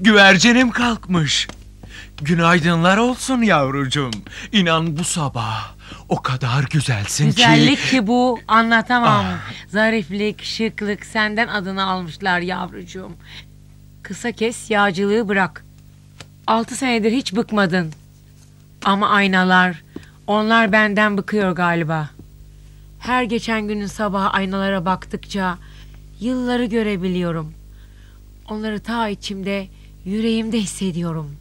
güvercinim kalkmış. Günaydınlar olsun yavrucuğum. İnan bu sabah o kadar güzelsin ki... Güzellik ki bu anlatamam. Ah. Zariflik, şıklık senden adını almışlar yavrucuğum. Kısa kes yağcılığı bırak. Altı senedir hiç bıkmadın. Ama aynalar, onlar benden bıkıyor galiba. Her geçen günün sabahı aynalara baktıkça yılları görebiliyorum. Onları ta içimde, yüreğimde hissediyorum.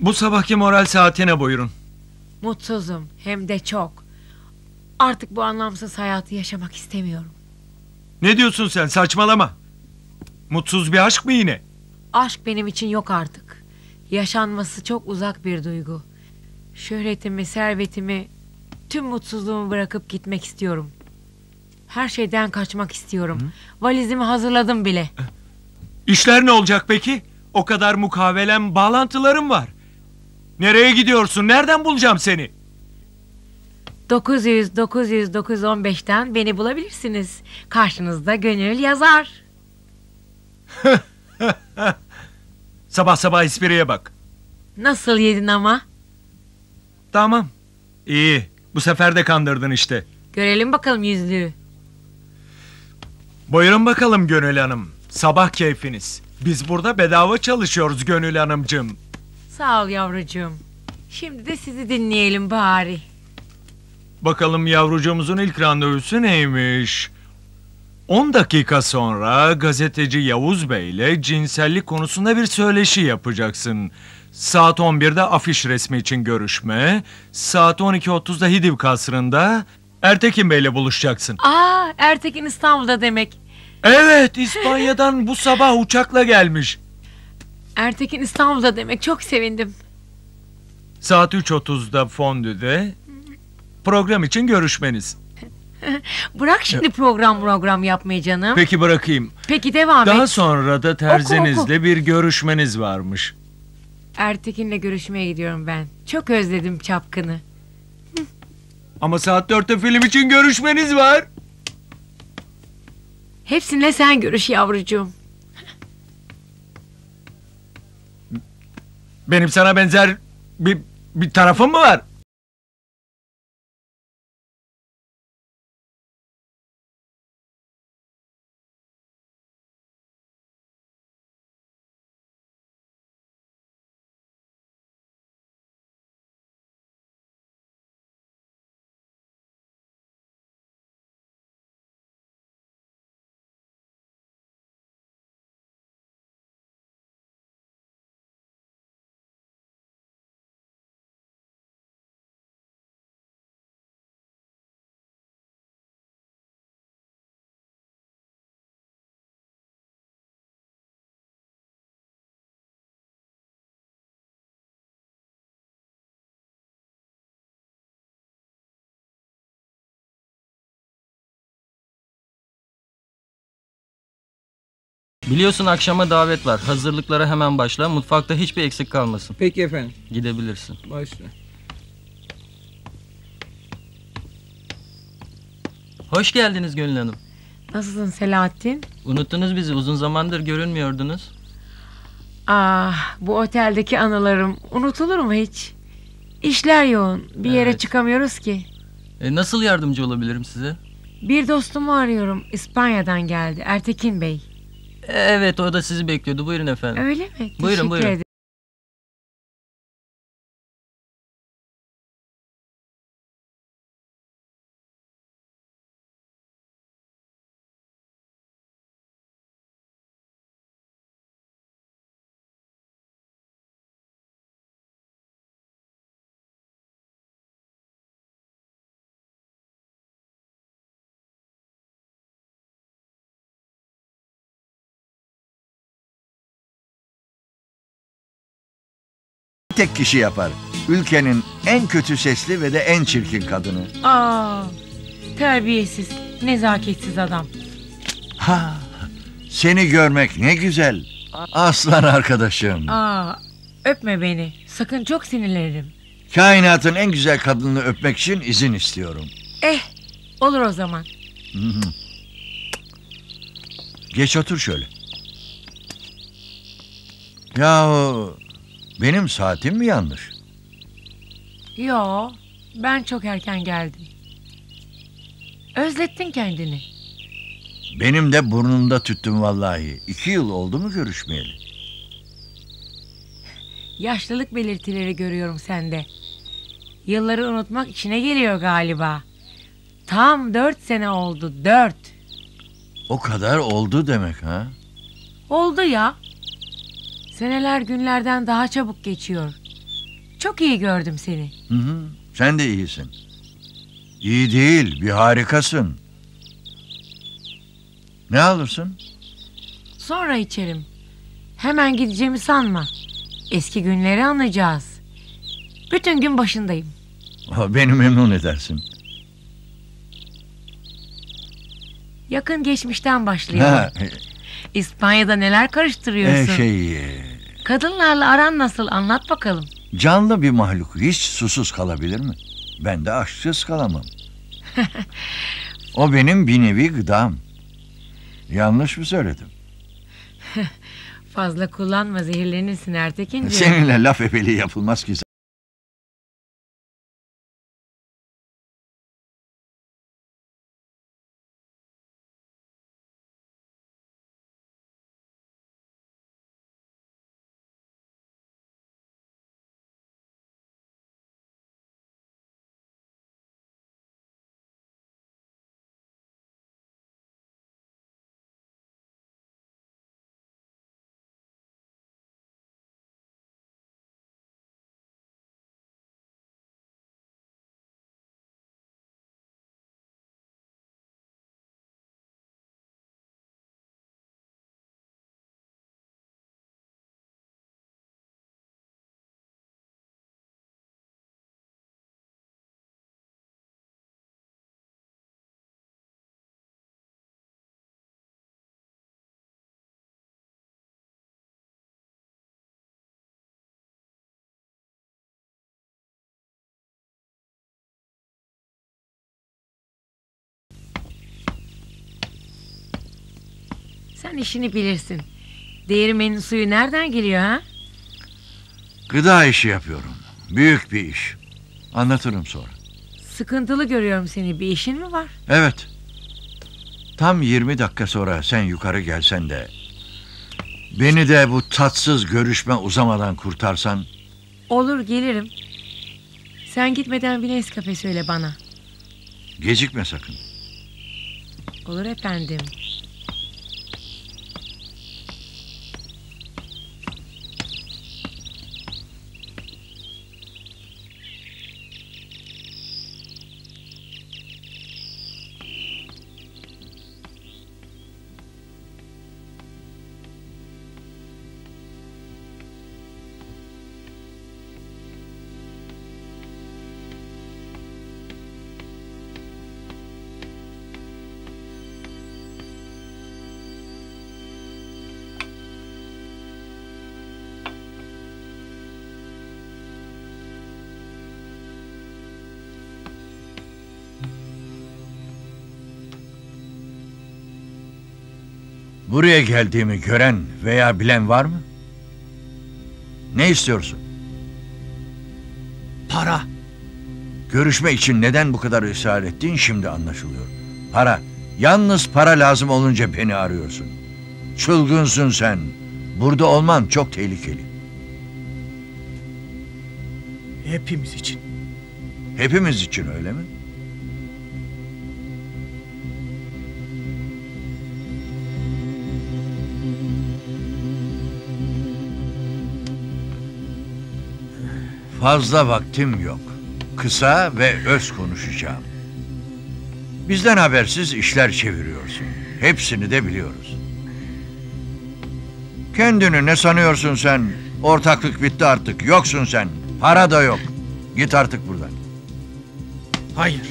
Bu sabahki moral saatine buyurun. Mutsuzum hem de çok. Artık bu anlamsız hayatı yaşamak istemiyorum. Ne diyorsun sen saçmalama. Mutsuz bir aşk mı yine? Aşk benim için yok artık. Yaşanması çok uzak bir duygu. Şöhretimi, servetimi, tüm mutsuzluğumu bırakıp gitmek istiyorum. Her şeyden kaçmak istiyorum. Valizimi hazırladım bile. İşler ne olacak peki? O kadar mukavelem, bağlantılarım var. Nereye gidiyorsun? Nereden bulacağım seni? 900 900 915'ten beni bulabilirsiniz. Karşınızda gönül yazar. Sabah sabah espriye bak. Nasıl yedin ama? Tamam. İyi. Bu sefer de kandırdın işte. Görelim bakalım yüzlüğü. Buyurun bakalım Gönül Hanım. Sabah keyfiniz. Biz burada bedava çalışıyoruz Gönül Hanımcığım. Sağ ol yavrucuğum. Şimdi de sizi dinleyelim bari. Bakalım yavrucuğumuzun ilk randevusu neymiş? 10 dakika sonra gazeteci Yavuz Bey ile cinsellik konusunda bir söyleşi yapacaksın. Saat 11'de afiş resmi için görüşme. Saat 12.30'da Hidiv kasrında Ertekin Bey ile buluşacaksın. Aa, Ertekin İstanbul'da demek. Evet, İspanya'dan bu sabah uçakla gelmiş. Ertekin İstanbul'da demek. Çok sevindim. Saat 3.30'da fondüde program için görüşmeniz. Bırak şimdi program program yapmayı canım. Peki bırakayım. Peki devam Daha et. sonra da terzinizle bir görüşmeniz varmış. Ertekin'le görüşmeye gidiyorum ben. Çok özledim çapkını. Ama saat 4'te film için görüşmeniz var. Hepsine sen görüş yavrucuğum. Benim sana benzer bir, bir tarafım mı var? Biliyorsun akşama davet var. Hazırlıklara hemen başla. Mutfakta hiçbir eksik kalmasın. Peki efendim. Gidebilirsin. Başla. Hoş geldiniz Gönül Hanım. Nasılsın Selahattin? Unuttunuz bizi. Uzun zamandır görünmüyordunuz. Ah bu oteldeki anılarım unutulur mu hiç? İşler yoğun. Bir yere Evet. çıkamıyoruz ki. E, nasıl yardımcı olabilirim size? Bir dostumu arıyorum. İspanya'dan geldi. Ertekin Bey. Evet o da sizi bekliyordu. Buyurun efendim. Öyle mi? Buyurun, Teşekkür buyurun. ederim. Tek kişi yapar. Ülkenin en kötü sesli ve de en çirkin kadını. Aa, terbiyesiz, nezaketsiz adam. Ha, seni görmek ne güzel. Aslan arkadaşım. Aa, öpme beni. Sakın çok sinirlenirim. Kainatın en güzel kadını öpmek için izin istiyorum. Eh, olur o zaman. Geç otur şöyle. Yahu benim saatim mi yanlış? Yo, ben çok erken geldim. Özlettin kendini. Benim de burnumda tüttüm vallahi. İki yıl oldu mu görüşmeyeli? Yaşlılık belirtileri görüyorum sende. Yılları unutmak içine geliyor galiba. Tam dört sene oldu, dört. O kadar oldu demek ha? Oldu ya. Seneler günlerden daha çabuk geçiyor. Çok iyi gördüm seni. Hı hı. Sen de iyisin. İyi değil, bir harikasın. Ne alırsın? Sonra içerim. Hemen gideceğimi sanma. Eski günleri anlayacağız. Bütün gün başındayım. Beni memnun edersin. Yakın geçmişten başlayalım. Ha, İspanya'da neler karıştırıyorsun? şey, e, Kadınlarla aran nasıl anlat bakalım. canlı bir mahluk hiç susuz kalabilir mi? Ben de aşksız kalamam. o benim bir nevi gıdam. Yanlış mı söyledim? Fazla kullanma zehirlenirsin Ertekin'ciğim. Seninle laf ebeliği yapılmaz ki. Sen işini bilirsin. Değirmenin suyu nereden geliyor ha? Gıda işi yapıyorum. Büyük bir iş. Anlatırım sonra. Sıkıntılı görüyorum seni. Bir işin mi var? Evet. Tam 20 dakika sonra sen yukarı gelsen de... ...beni de bu tatsız görüşme uzamadan kurtarsan... Olur gelirim. Sen gitmeden bir Nescafe söyle bana. ...gecikme sakın. Olur efendim. Buraya geldiğimi gören veya bilen var mı? Ne istiyorsun? Para. Görüşme için neden bu kadar ısrar ettiğin şimdi anlaşılıyor. Para. Yalnız para lazım olunca beni arıyorsun. Çılgınsın sen. Burada olman çok tehlikeli. Hepimiz için. Hepimiz için öyle mi? Fazla vaktim yok. Kısa ve öz konuşacağım. Bizden habersiz işler çeviriyorsun. Hepsini de biliyoruz. Kendini ne sanıyorsun sen? Ortaklık bitti artık. Yoksun sen. Para da yok. Git artık buradan. Hayır.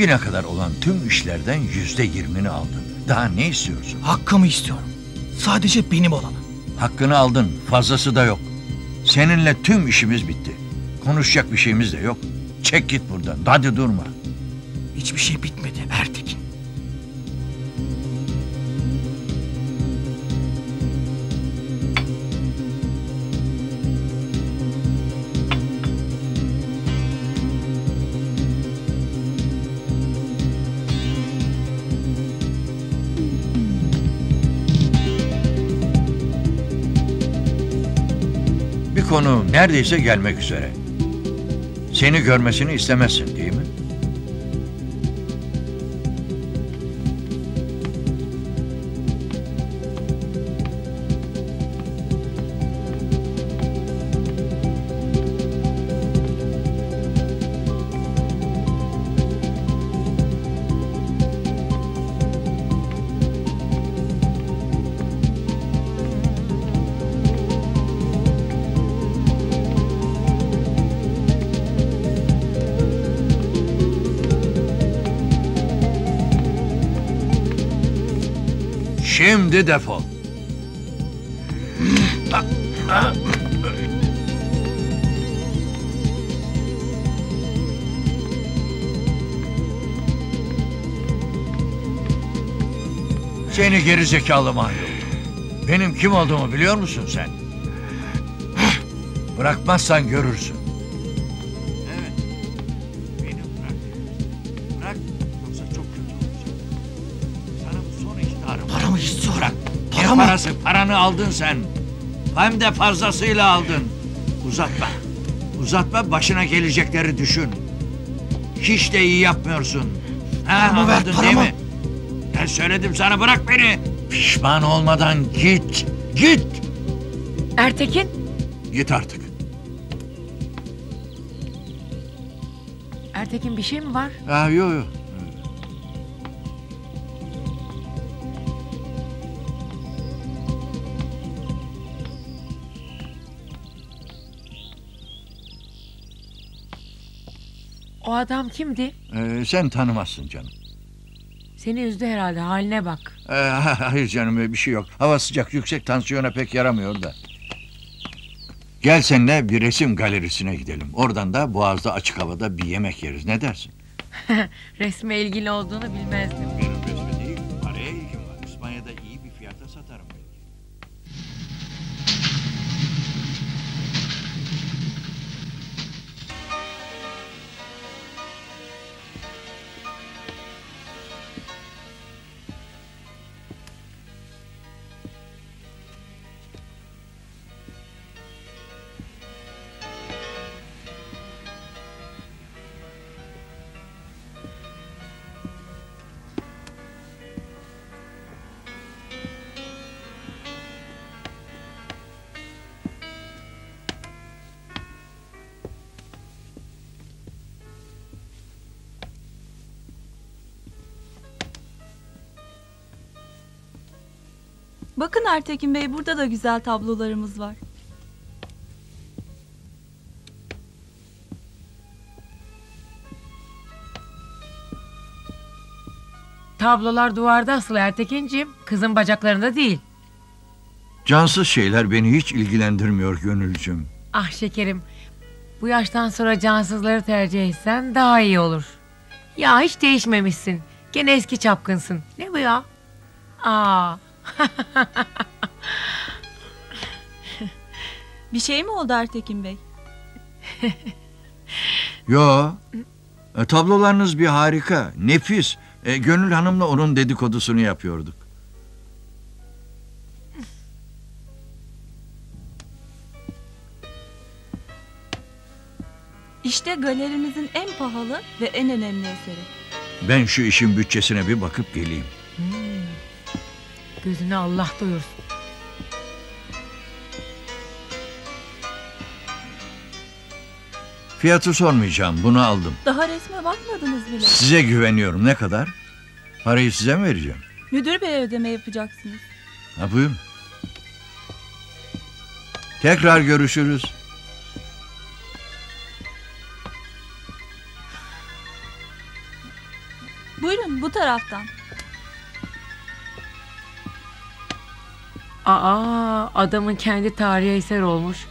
Bugüne kadar olan tüm işlerden yüzde yirmini aldın. Daha ne istiyorsun? Hakkımı istiyorum. Sadece benim olanı. Hakkını aldın, fazlası da yok. Seninle tüm işimiz bitti. Konuşacak bir şeyimiz de yok. Çek git buradan, hadi durma. Hiçbir şey bitmedi neredeyse gelmek üzere. Seni görmesini istemezsin Şimdi defol. Seni geri zekalı. Benim kim olduğumu biliyor musun sen? Bırakmazsan görürsün. Paranı aldın sen. Hem de fazlasıyla aldın. Uzatma. Uzatma başına gelecekleri düşün. Hiç de iyi yapmıyorsun. Ha, Paramı ver, anladın paramı. değil mi? Ben söyledim sana bırak beni. Pişman olmadan git. Git. Ertekin, Git artık. Ertekin bir şey mi var? Ha, yok yok. O adam kimdi? Ee, sen tanımazsın canım. Seni üzdü herhalde, haline bak. Ee, hayır canım bir şey yok. Hava sıcak yüksek tansiyona pek yaramıyor da. Gel seninle bir resim galerisine gidelim. Oradan da Boğaz'da açık havada bir yemek yeriz. Ne dersin? Resme ilgili olduğunu bilmezdim. Bakın Ertekin Bey burada da güzel tablolarımız var. Tablolar duvarda asılı Ertekinciğim. Kızın bacaklarında değil. Cansız şeyler beni hiç ilgilendirmiyor gönülcüm. Ah şekerim. Bu yaştan sonra cansızları tercih etsen daha iyi olur. Ya hiç değişmemişsin. Gene eski çapkınsın. Ne bu ya? Aa. Bir şey mi oldu Ertekin Bey? Yo. E, tablolarınız bir harika, nefis. E, Gönül Hanım'la onun dedikodusunu yapıyorduk. İşte galerimizin en pahalı ve en önemli eseri. Ben şu işin bütçesine bir bakıp geleyim. Gözünü Allah doyursun. Fiyatı sormayacağım, bunu aldım. Daha resme bakmadınız bile. Size güveniyorum. Ne kadar? Parayı size mi vereceğim? Müdür bey ödeme yapacaksınız. Ha buyurun. Tekrar görüşürüz. taraftan. Aa, adamın kendi tarihi eser olmuş.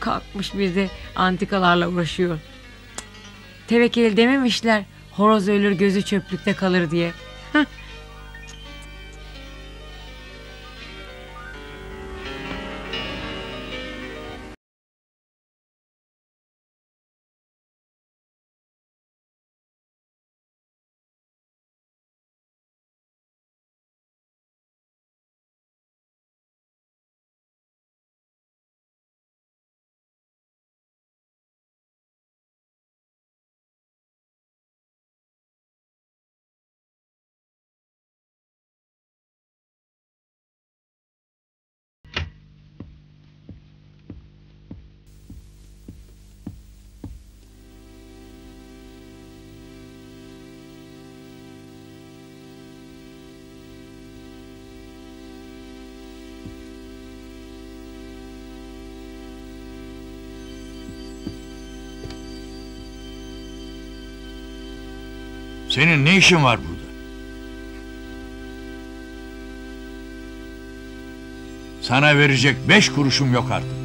Kalkmış bir de antikalarla uğraşıyor. Cık, Tevekkül dememişler. Horoz ölür gözü çöplükte kalır diye. Senin ne işin var burada? Sana verecek beş kuruşum yok artık.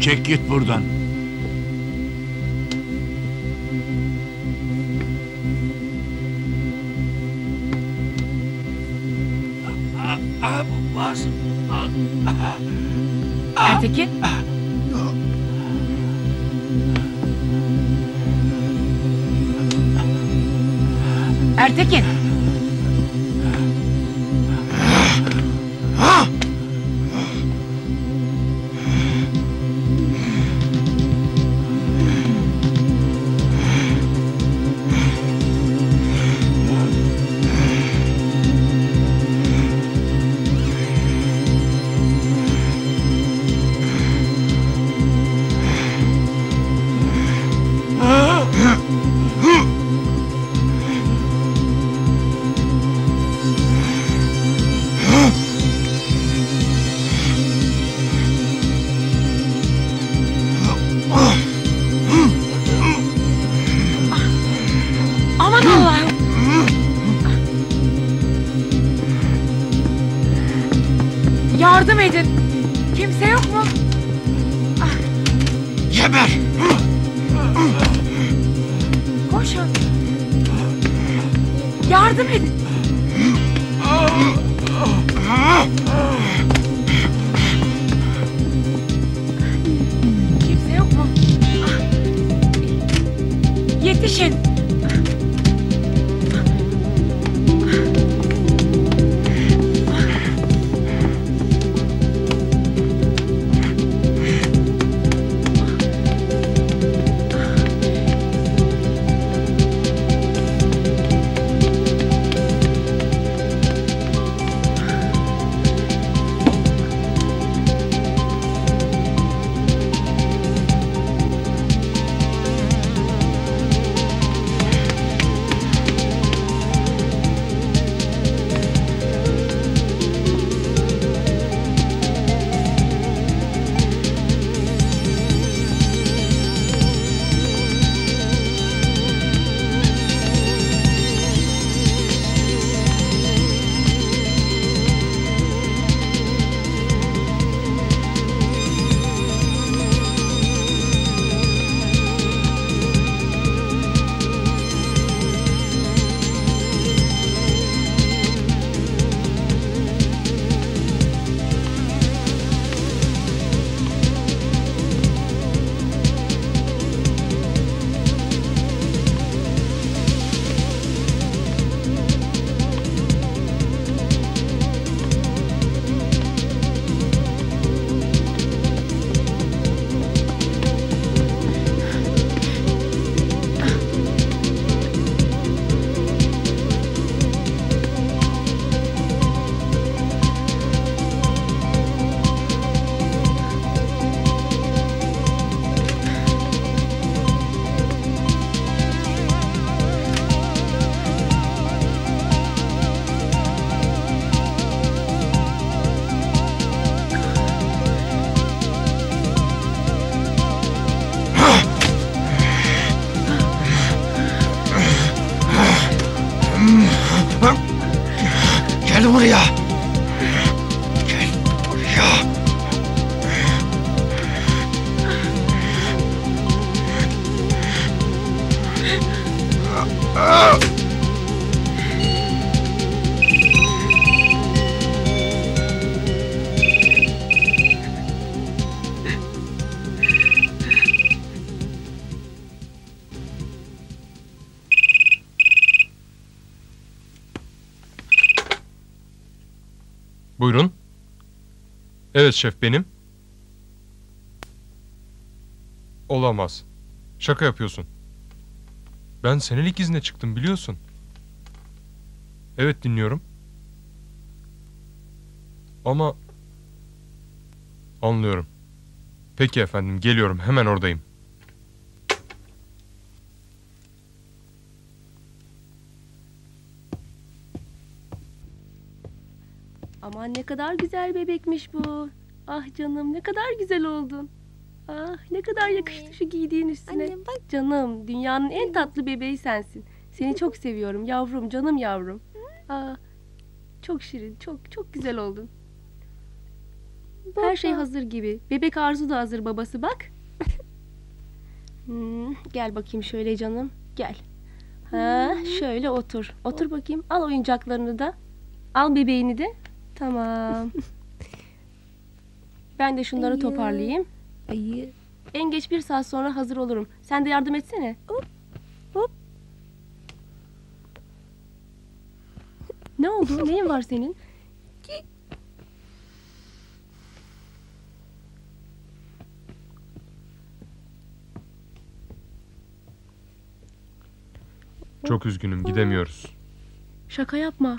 Çek git buradan. Ertekin. Ertekin. Evet şef benim. Olamaz. Şaka yapıyorsun. Ben senelik izne çıktım biliyorsun. Evet dinliyorum. Ama anlıyorum. Peki efendim geliyorum hemen oradayım. Aman ne kadar güzel bebekmiş bu. Ah canım ne kadar güzel oldun. Ah ne kadar yakıştı şu giydiğin üstüne. Anne bak Canım dünyanın en tatlı bebeği sensin. Seni çok seviyorum yavrum canım yavrum. Ah çok şirin çok çok güzel oldun. Her şey Baba. hazır gibi. Bebek Arzu da hazır babası bak. Hmm, gel bakayım şöyle canım. Gel. Ha, şöyle otur. Otur bakayım. Al oyuncaklarını da. Al bebeğini de. Tamam. Ben de şunları Ayı. toparlayayım. ayı. En geç bir saat sonra hazır olurum. Sen de yardım etsene. Hop, hop. Ne oldu? Neyin var senin? Çok üzgünüm gidemiyoruz. Şaka yapma.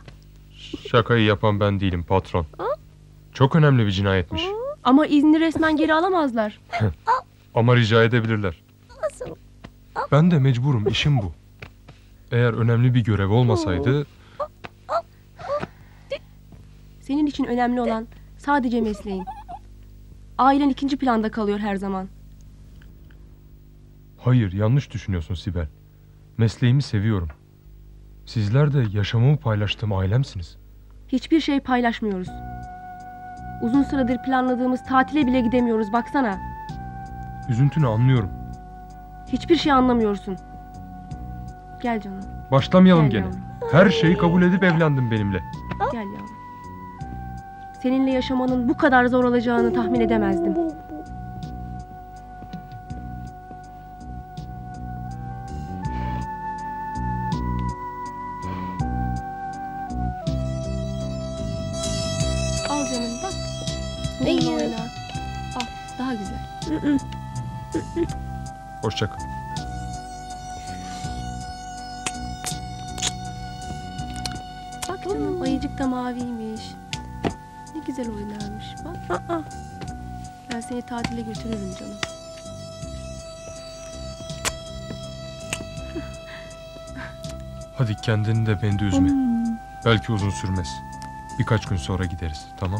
Şakayı yapan ben değilim patron. Çok önemli bir cinayetmiş. Ama izni resmen geri alamazlar. Ama rica edebilirler. Nasıl? Ben de mecburum işim bu. Eğer önemli bir görev olmasaydı Senin için önemli olan sadece mesleğin. Ailen ikinci planda kalıyor her zaman. Hayır, yanlış düşünüyorsun Sibel. Mesleğimi seviyorum. Sizler de yaşamımı paylaştığım ailemsiniz. Hiçbir şey paylaşmıyoruz. Uzun süredir planladığımız tatile bile gidemiyoruz baksana. Üzüntünü anlıyorum. Hiçbir şey anlamıyorsun. Gel canım. Başlamayalım Gel gene. yavrum. Her şeyi kabul edip evlendim benimle. Gel yavrum. Seninle yaşamanın bu kadar zor olacağını tahmin edemezdim. Aa. Ben seni tatile götürürüm canım. Hadi kendini de beni de üzme. Belki uzun sürmez. Birkaç gün sonra gideriz, tamam?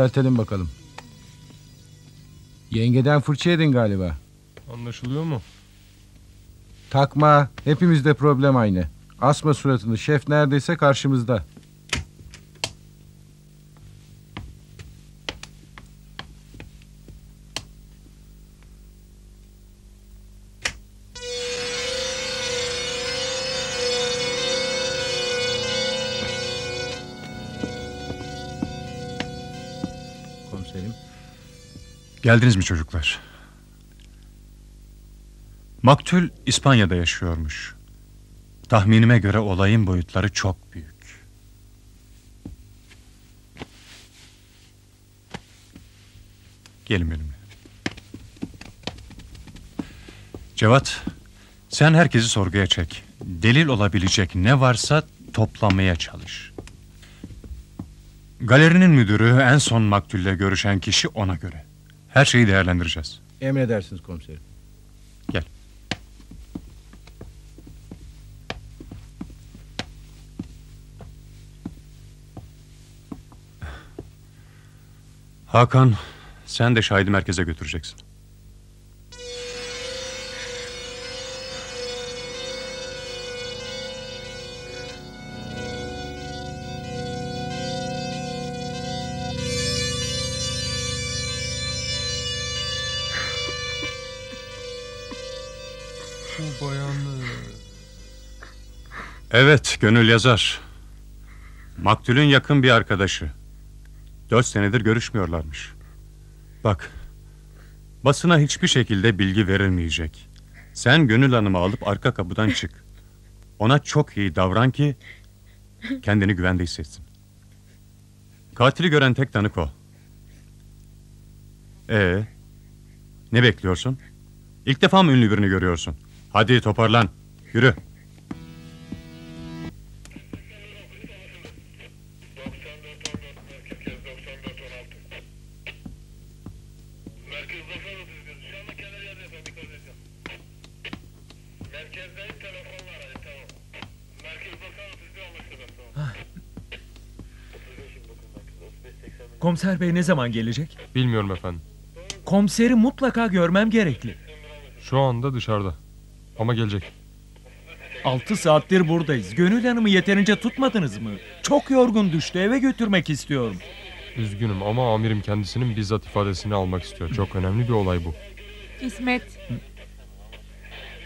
Düzeltelim bakalım. Yengeden fırça yedin galiba. Anlaşılıyor mu? Takma. Hepimizde problem aynı. Asma suratını. Şef neredeyse karşımızda. Geldiniz mi çocuklar? Maktul İspanya'da yaşıyormuş. Tahminime göre olayın boyutları çok büyük. Gelin benimle. Cevat, sen herkesi sorguya çek. Delil olabilecek ne varsa toplamaya çalış. Galerinin müdürü en son maktulle görüşen kişi ona göre. Her şeyi değerlendireceğiz. Emredersiniz komiserim. Gel. Hakan, sen de şahidi merkeze götüreceksin. Evet, gönül yazar. Maktulün yakın bir arkadaşı. Dört senedir görüşmüyorlarmış. Bak, basına hiçbir şekilde bilgi verilmeyecek. Sen Gönül Hanım'ı alıp arka kapıdan çık. Ona çok iyi davran ki kendini güvende hissetsin. Katili gören tek tanık o. Ee, ne bekliyorsun? İlk defa mı ünlü birini görüyorsun? Hadi toparlan, yürü. Komiser bey ne zaman gelecek? Bilmiyorum efendim. Komiseri mutlaka görmem gerekli. Şu anda dışarıda. Ama gelecek. Altı saattir buradayız. Gönül Hanım'ı yeterince tutmadınız mı? Çok yorgun düştü eve götürmek istiyorum. Üzgünüm ama amirim kendisinin bizzat ifadesini almak istiyor. Çok önemli bir olay bu. İsmet.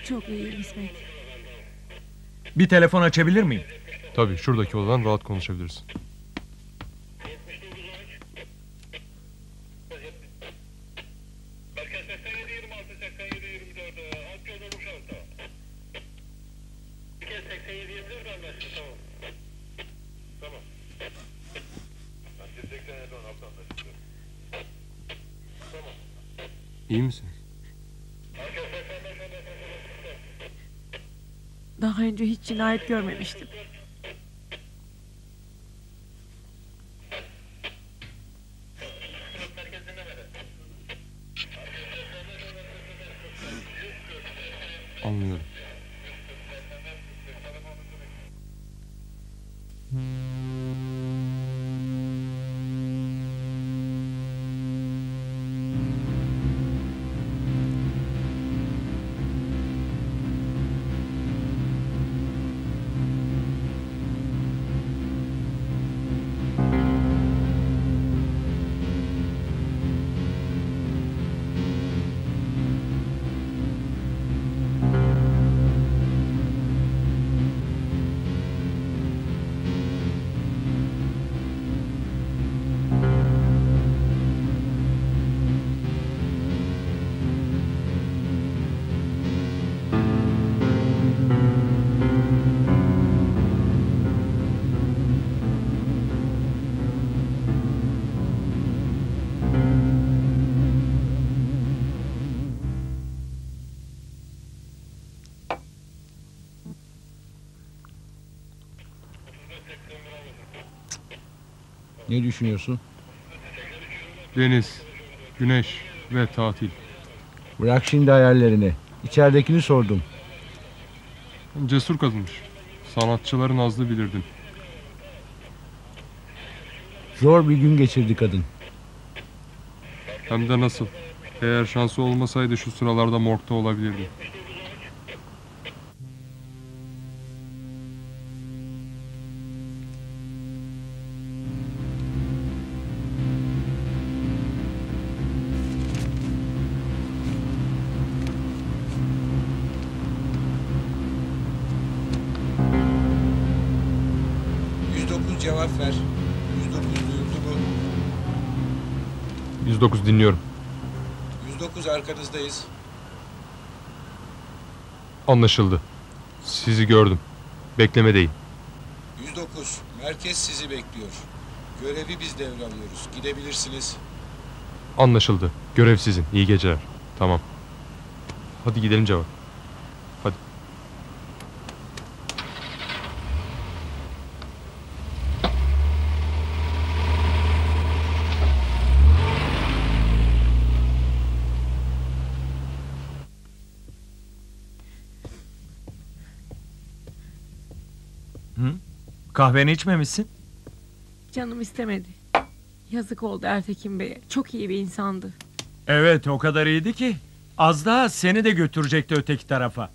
Çok iyi İsmet. Bir telefon açabilir miyim? Tabii şuradaki odadan rahat konuşabiliriz. İyi misin? Daha önce hiç cinayet görmemiştim. Ne düşünüyorsun? Deniz, güneş ve tatil. Bırak şimdi hayallerini. İçeridekini sordum. Cesur kadınmış. Sanatçıların azlı bilirdin. Zor bir gün geçirdi kadın. Hem de nasıl? Eğer şansı olmasaydı şu sıralarda morgda olabilirdi. 109 dinliyorum. 109 arkanızdayız. Anlaşıldı. Sizi gördüm. Beklemedeyim. 109 merkez sizi bekliyor. Görevi biz devralıyoruz. Gidebilirsiniz. Anlaşıldı. Görev sizin. İyi geceler. Tamam. Hadi gidelim cevap. Kahveni içmemişsin? Canım istemedi. Yazık oldu Ertekin Bey'e. Çok iyi bir insandı. Evet o kadar iyiydi ki. Az daha seni de götürecekti öteki tarafa.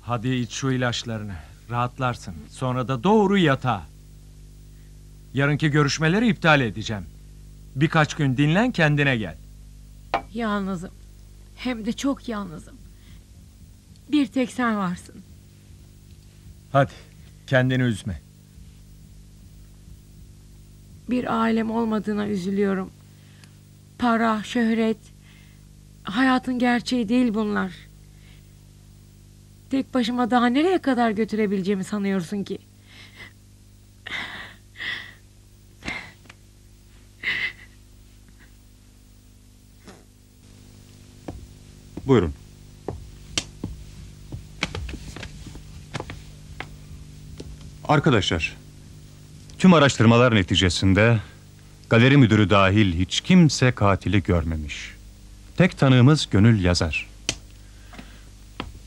Hadi iç şu ilaçlarını. Rahatlarsın. Sonra da doğru yatağa. Yarınki görüşmeleri iptal edeceğim. Birkaç gün dinlen kendine gel. Yalnızım. Hem de çok yalnızım. Bir tek sen varsın. Hadi kendini üzme. Bir ailem olmadığına üzülüyorum. Para, şöhret, hayatın gerçeği değil bunlar. Tek başıma daha nereye kadar götürebileceğimi sanıyorsun ki? Buyurun. Arkadaşlar, tüm araştırmalar neticesinde galeri müdürü dahil hiç kimse katili görmemiş. Tek tanığımız Gönül Yazar.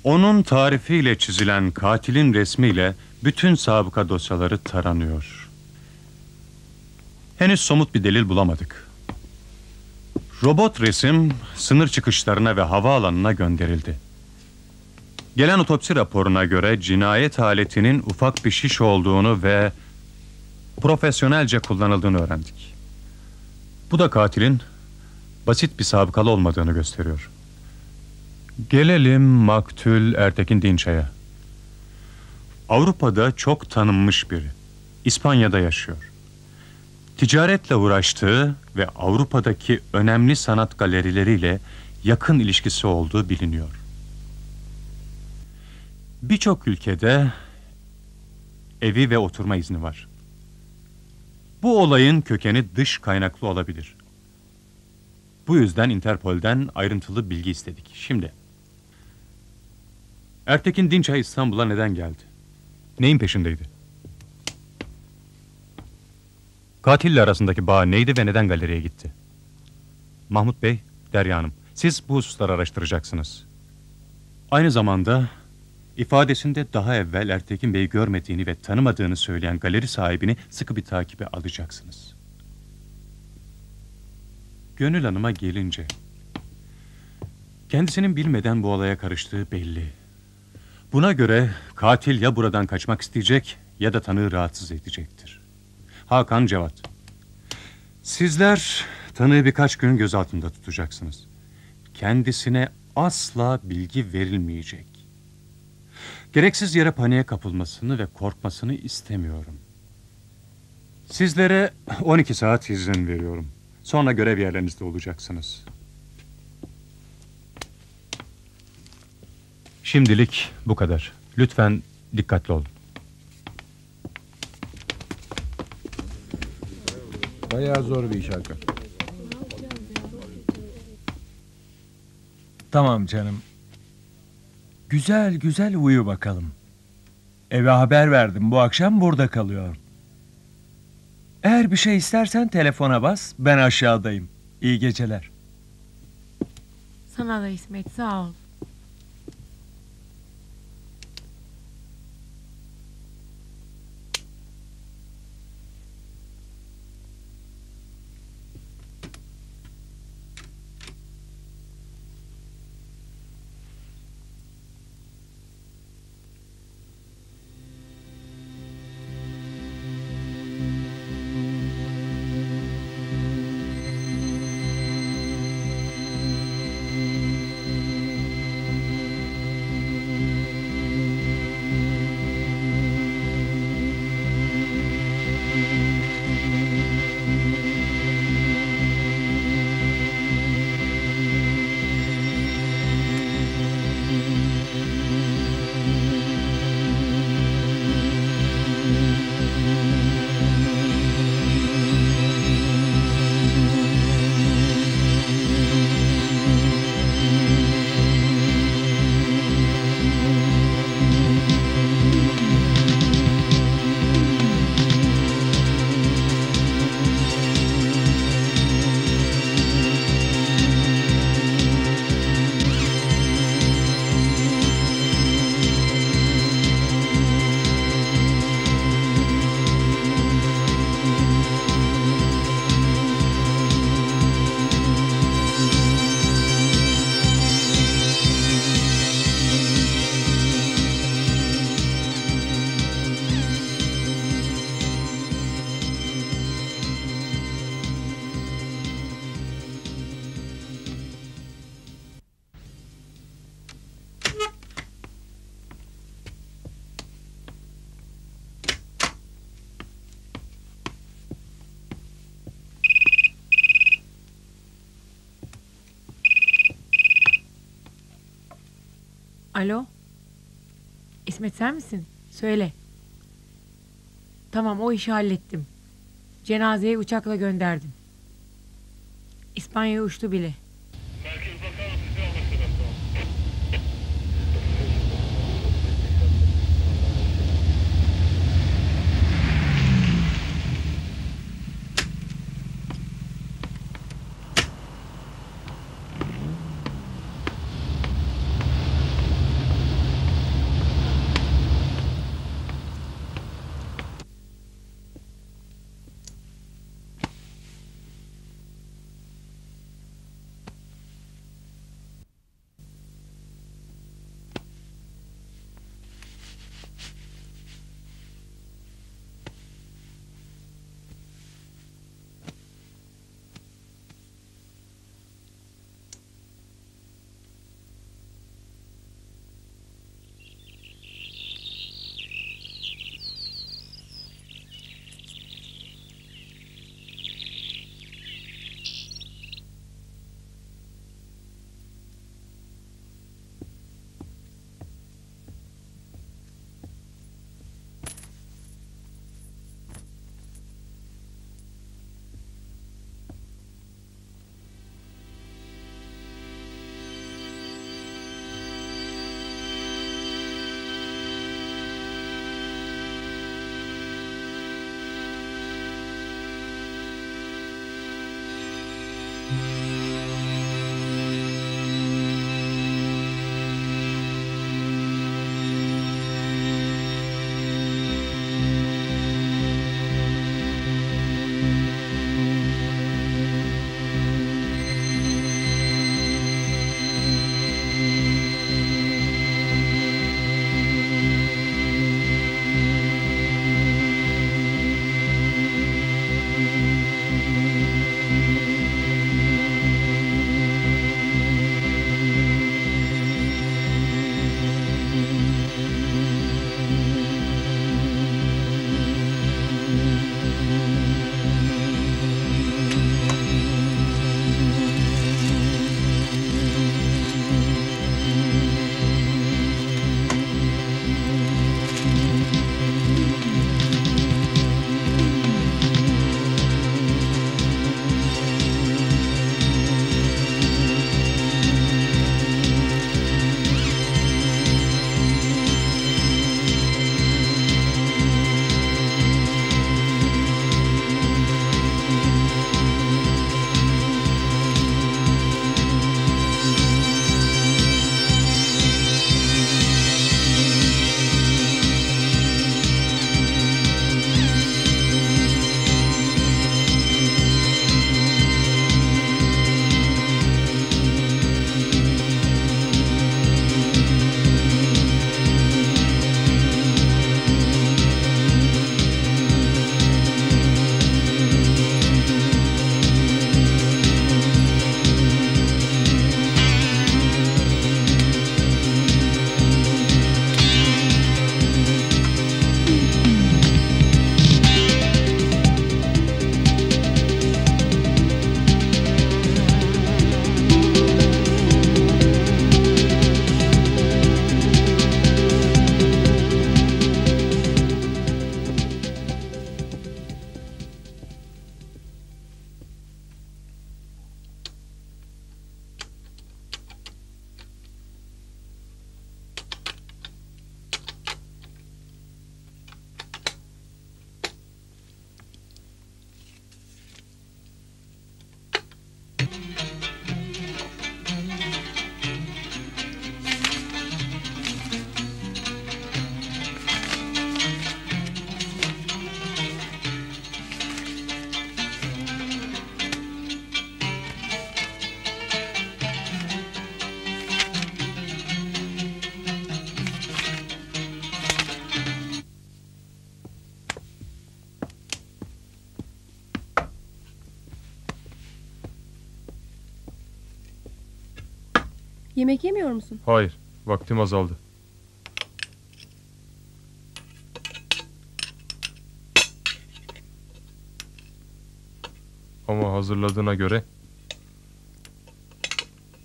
Onun tarifiyle çizilen katilin resmiyle bütün sabıka dosyaları taranıyor. Henüz somut bir delil bulamadık. Robot resim sınır çıkışlarına ve havaalanına gönderildi. Gelen otopsi raporuna göre cinayet aletinin ufak bir şiş olduğunu ve profesyonelce kullanıldığını öğrendik. Bu da katilin basit bir sabıkalı olmadığını gösteriyor. Gelelim Maktül Ertekin Dinçay'a. Avrupa'da çok tanınmış biri. İspanya'da yaşıyor. Ticaretle uğraştığı ve Avrupa'daki önemli sanat galerileriyle yakın ilişkisi olduğu biliniyor. Birçok ülkede evi ve oturma izni var. Bu olayın kökeni dış kaynaklı olabilir. Bu yüzden Interpol'den ayrıntılı bilgi istedik. Şimdi Ertekin Dinçay İstanbul'a neden geldi? Neyin peşindeydi? Katille arasındaki bağ neydi ve neden galeriye gitti? Mahmut Bey, Derya Hanım, siz bu hususları araştıracaksınız. Aynı zamanda ifadesinde daha evvel Ertekin Bey'i görmediğini ve tanımadığını söyleyen galeri sahibini sıkı bir takibe alacaksınız. Gönül Hanım'a gelince... Kendisinin bilmeden bu olaya karıştığı belli. Buna göre katil ya buradan kaçmak isteyecek ya da tanığı rahatsız edecektir. Hakan Cevat. Sizler tanığı birkaç gün gözaltında tutacaksınız. Kendisine asla bilgi verilmeyecek. Gereksiz yere paniğe kapılmasını ve korkmasını istemiyorum. Sizlere 12 saat izin veriyorum. Sonra görev yerlerinizde olacaksınız. Şimdilik bu kadar. Lütfen dikkatli olun. Bayağı zor bir iş Hakan. Tamam canım. Güzel güzel uyu bakalım. Eve haber verdim bu akşam burada kalıyor. Eğer bir şey istersen telefona bas ben aşağıdayım. İyi geceler. Sana da İsmet sağ ol. Alo? İsmet sen misin? Söyle. Tamam o işi hallettim. Cenazeyi uçakla gönderdim. İspanya'ya uçtu bile. Yemek yemiyor musun? Hayır, vaktim azaldı. Ama hazırladığına göre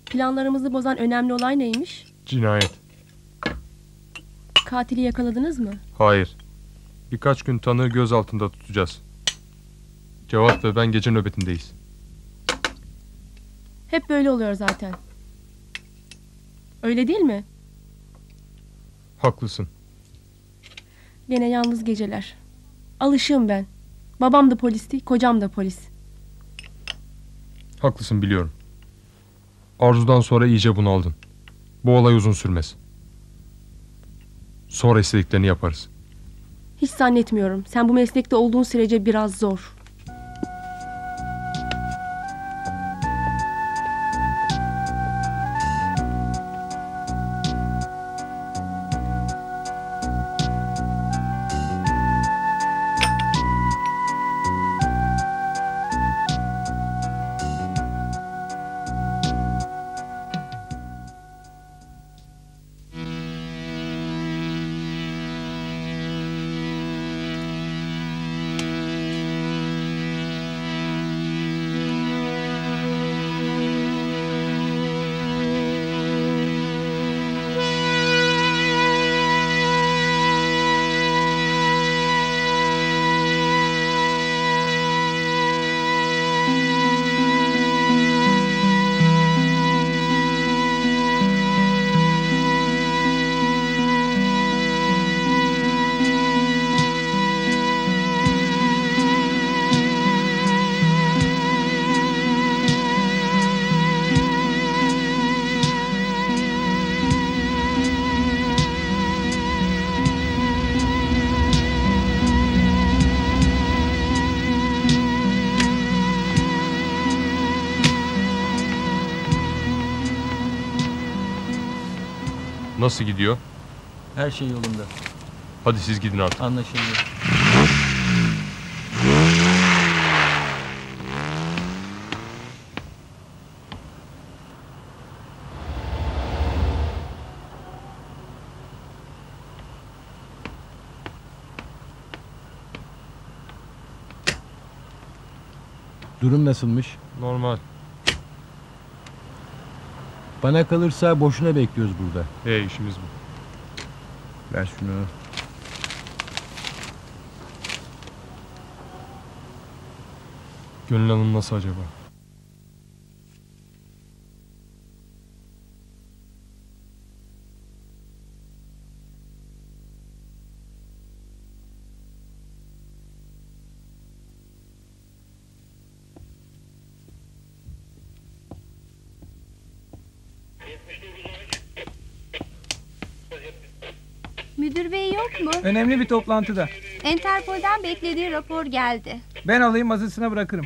Planlarımızı bozan önemli olay neymiş? cinayet. Katili yakaladınız mı? Hayır. Birkaç gün tanığı göz altında tutacağız. Cevat ve ben gece nöbetindeyiz. Hep böyle oluyor zaten. Öyle değil mi? Haklısın. Gene yalnız geceler. Alışığım ben. Babam da polisti, kocam da polis. Haklısın biliyorum. Arzudan sonra iyice bunaldın. Bu olay uzun sürmez. Sonra istediklerini yaparız. Hiç zannetmiyorum. Sen bu meslekte olduğun sürece biraz zor. Nasıl gidiyor? Her şey yolunda. Hadi siz gidin artık. Anlaşıldı. Durum nasılmış? Normal. Bana kalırsa boşuna bekliyoruz burada. Hey işimiz bu. Ver şunu. Gönül Hanım nasıl acaba? Önemli bir toplantıda. Interpol'den beklediği rapor geldi. Ben alayım masasına bırakırım.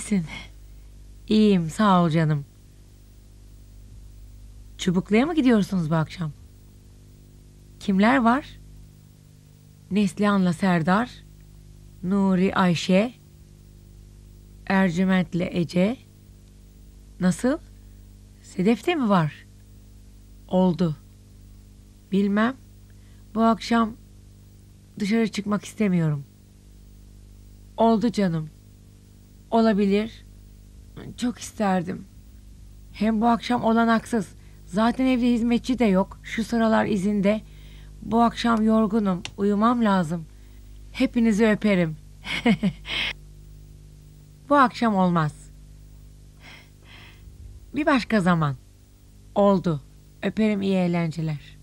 Misin? İyiyim sağ ol canım. Çubuklu'ya mı gidiyorsunuz bu akşam? Kimler var? Neslihan'la Serdar, Nuri Ayşe, Ercüment'le Ece. Nasıl? Sedef de mi var? Oldu. Bilmem. Bu akşam dışarı çıkmak istemiyorum. Oldu canım. Olabilir. Çok isterdim. Hem bu akşam olanaksız. Zaten evde hizmetçi de yok. Şu sıralar izinde. Bu akşam yorgunum. Uyumam lazım. Hepinizi öperim. bu akşam olmaz. Bir başka zaman. Oldu. Öperim iyi eğlenceler.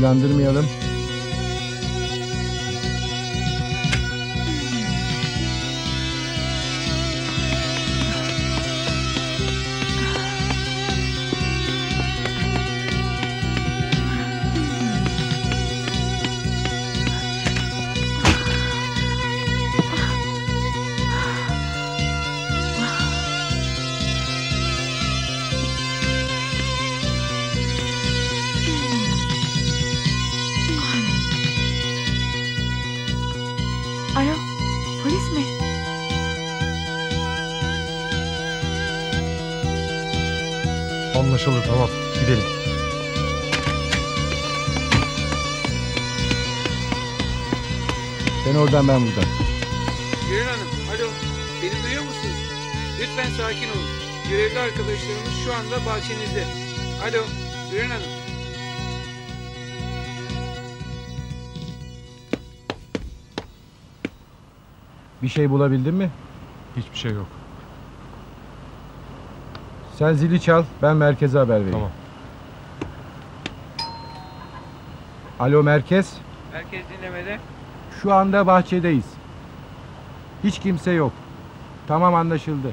Kadını Sen oradan ben buradan. Gülün Hanım, alo. Beni duyuyor musunuz? Lütfen sakin olun. Görevli arkadaşlarımız şu anda bahçenizde. Alo, Gülün Hanım. Bir şey bulabildin mi? Hiçbir şey yok. Sen zili çal, ben merkeze haber vereyim. Tamam. Alo merkez, Herkes dinlemede. Şu anda bahçedeyiz. Hiç kimse yok. Tamam anlaşıldı.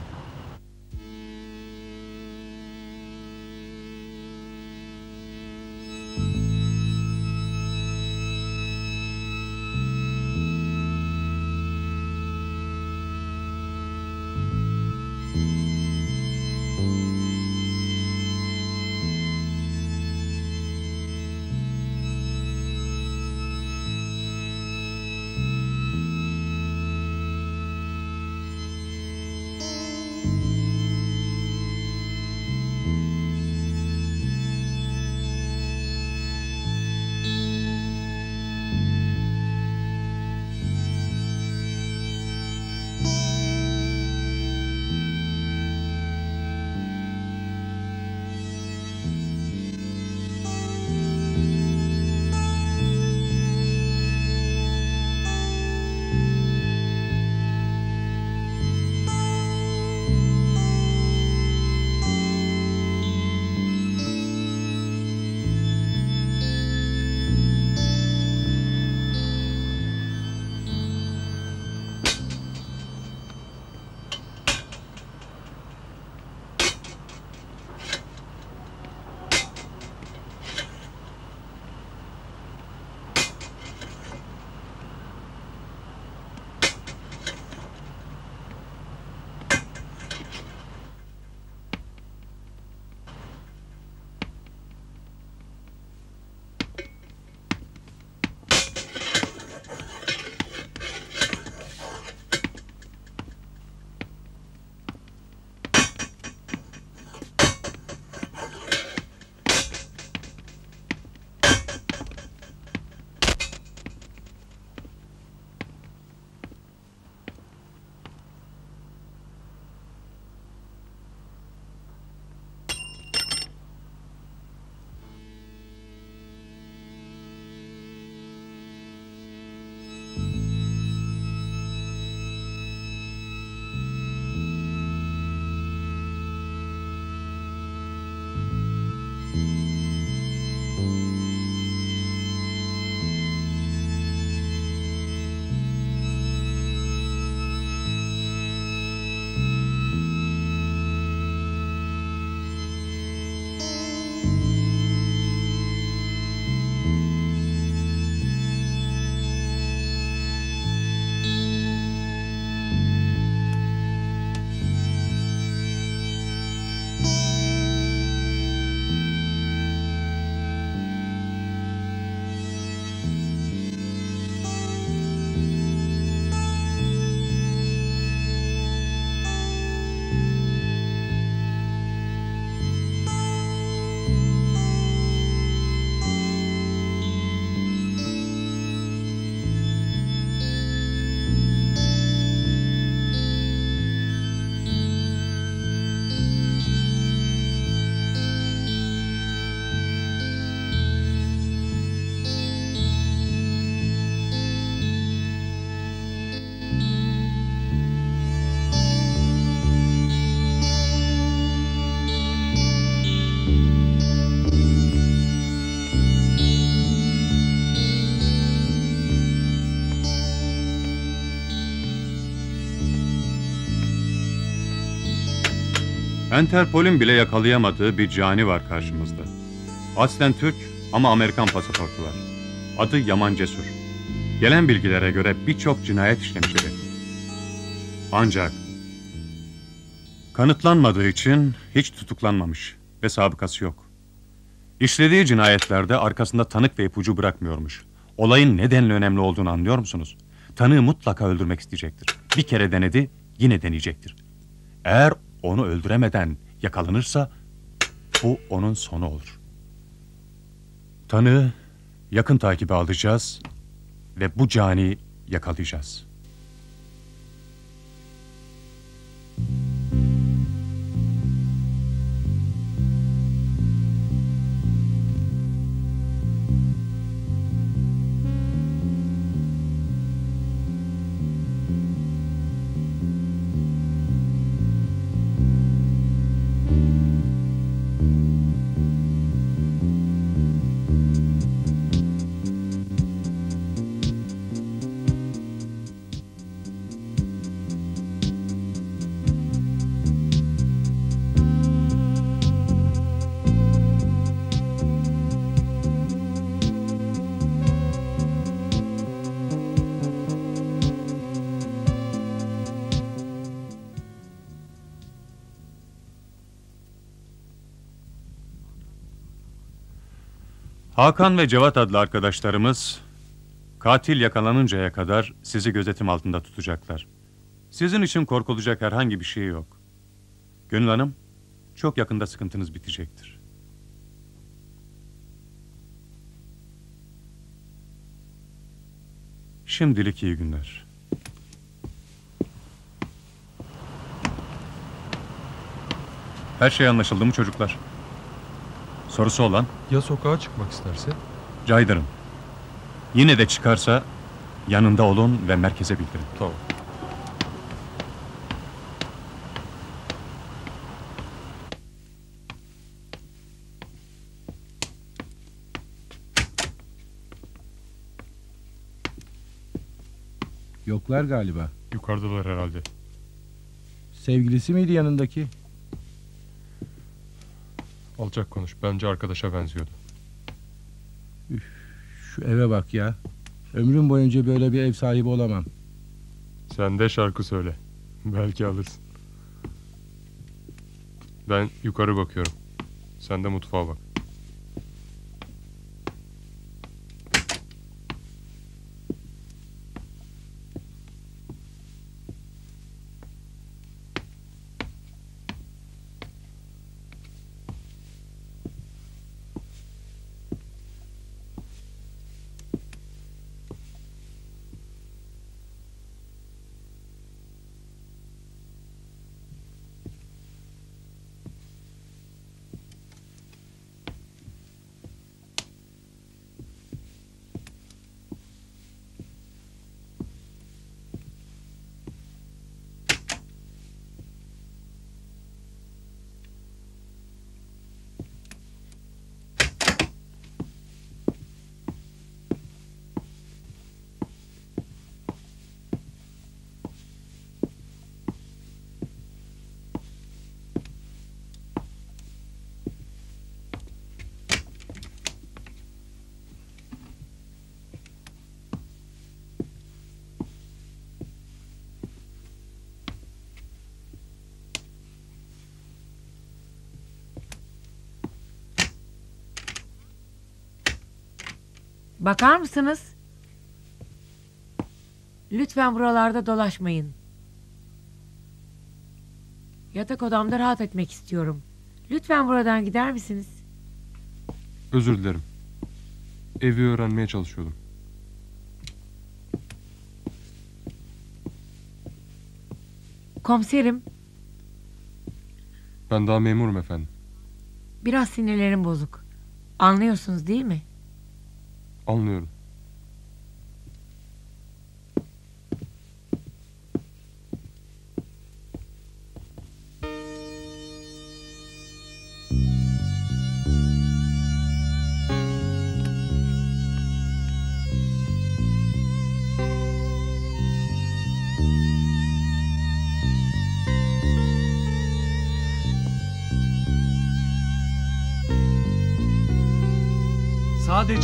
Interpol'ün bile yakalayamadığı bir cani var karşımızda. Aslen Türk ama Amerikan pasaportu var. Adı Yaman Cesur. Gelen bilgilere göre birçok cinayet işlemiş biri. Ancak kanıtlanmadığı için hiç tutuklanmamış ve sabıkası yok. İşlediği cinayetlerde arkasında tanık ve ipucu bırakmıyormuş. Olayın nedenle önemli olduğunu anlıyor musunuz? Tanığı mutlaka öldürmek isteyecektir. Bir kere denedi, yine deneyecektir. Eğer onu öldüremeden yakalanırsa bu onun sonu olur. Tanığı yakın takibe alacağız ve bu cani yakalayacağız. Hakan ve Cevat adlı arkadaşlarımız katil yakalanıncaya kadar sizi gözetim altında tutacaklar. Sizin için korkulacak herhangi bir şey yok. Gönül Hanım, çok yakında sıkıntınız bitecektir. Şimdilik iyi günler. Her şey anlaşıldı mı çocuklar? Sorusu olan? Ya sokağa çıkmak isterse? Caydırın. Yine de çıkarsa yanında olun ve merkeze bildirin. Tamam. Yoklar galiba. Yukarıdalar herhalde. Sevgilisi miydi yanındaki? Alçak konuş. Bence arkadaşa benziyordu. Şu eve bak ya. Ömrüm boyunca böyle bir ev sahibi olamam. Sen de şarkı söyle. Belki alırsın. Ben yukarı bakıyorum. Sen de mutfağa bak. Bakar mısınız? Lütfen buralarda dolaşmayın. Yatak odamda rahat etmek istiyorum. Lütfen buradan gider misiniz? Özür dilerim. Evi öğrenmeye çalışıyordum. Komiserim, Ben daha memurum efendim. biraz sinirlerim bozuk. Anlıyorsunuz değil mi? Anlıyorum.